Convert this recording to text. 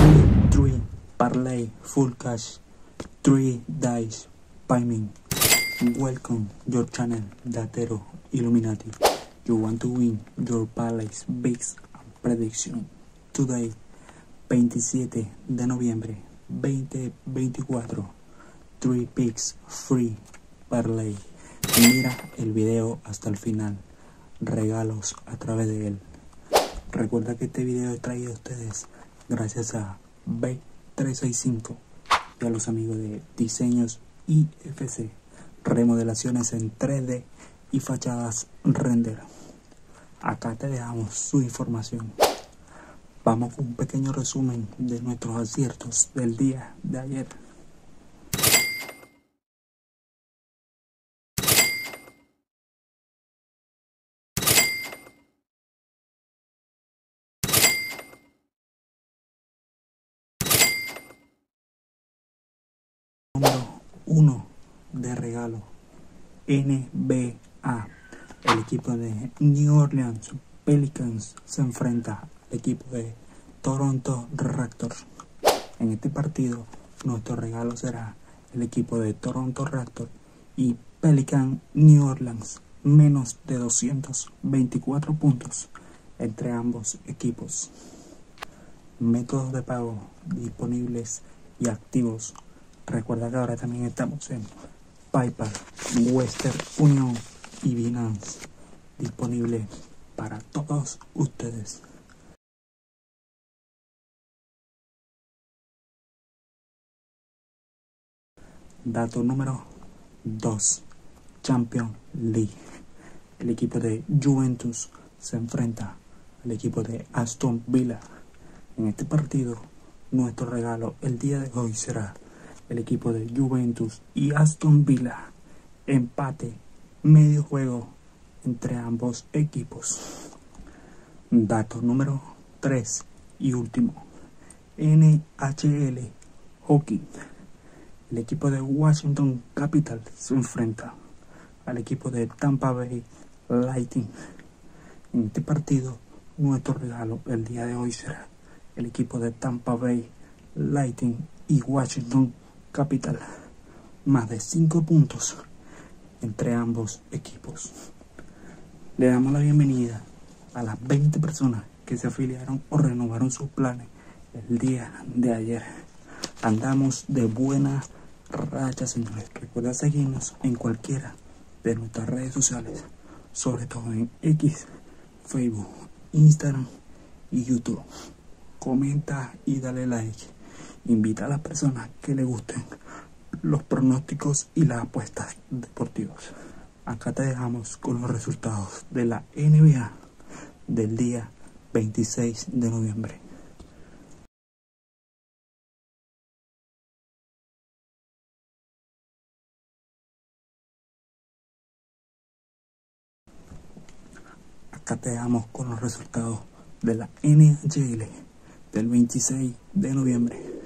Three parlay full cash. Three dice payment. Welcome your channel Datero Illuminati. You want to win your parlays, bigs prediction. Today, 27 de noviembre 2024. Three picks free parlay. Mira el video hasta el final. Regalos a través de él. Recuerda que este video es traído a ustedes gracias a B365 y a los amigos de Diseños IFC, remodelaciones en 3D y fachadas render. Acá te dejamos su información. Vamos con un pequeño resumen de nuestros aciertos del día de ayer. 1 de regalo. NBA el equipo de New Orleans Pelicans se enfrenta al equipo de Toronto Raptors. En este partido nuestro regalo será el equipo de Toronto Raptors y Pelican New Orleans menos de 224 puntos entre ambos equipos. Métodos de pago disponibles y activos Recuerda que ahora también estamos en PayPal, Western Union y Binance, disponible para todos ustedes. Dato número 2. Champion League. El equipo de Juventus se enfrenta al equipo de Aston Villa. En este partido, nuestro regalo el día de hoy será el equipo de Juventus y Aston Villa. Empate, medio juego entre ambos equipos. Dato número 3 y último. NHL Hockey. El equipo de Washington Capital se enfrenta al equipo de Tampa Bay Lightning. En este partido, nuestro regalo el día de hoy será el equipo de Tampa Bay Lightning y Washington Capital. Más de 5 puntos entre ambos equipos. Le damos la bienvenida a las 20 personas que se afiliaron o renovaron sus planes el día de ayer. Andamos de buena racha, señores. Recuerda seguirnos en cualquiera de nuestras redes sociales, sobre todo en X, Facebook, Instagram y YouTube. Comenta y dale like. Invita a las personas que le gusten los pronósticos y las apuestas deportivas. Acá te dejamos con los resultados de la NBA del día 26 de noviembre. Acá te dejamos con los resultados de la NHL del 26 de noviembre.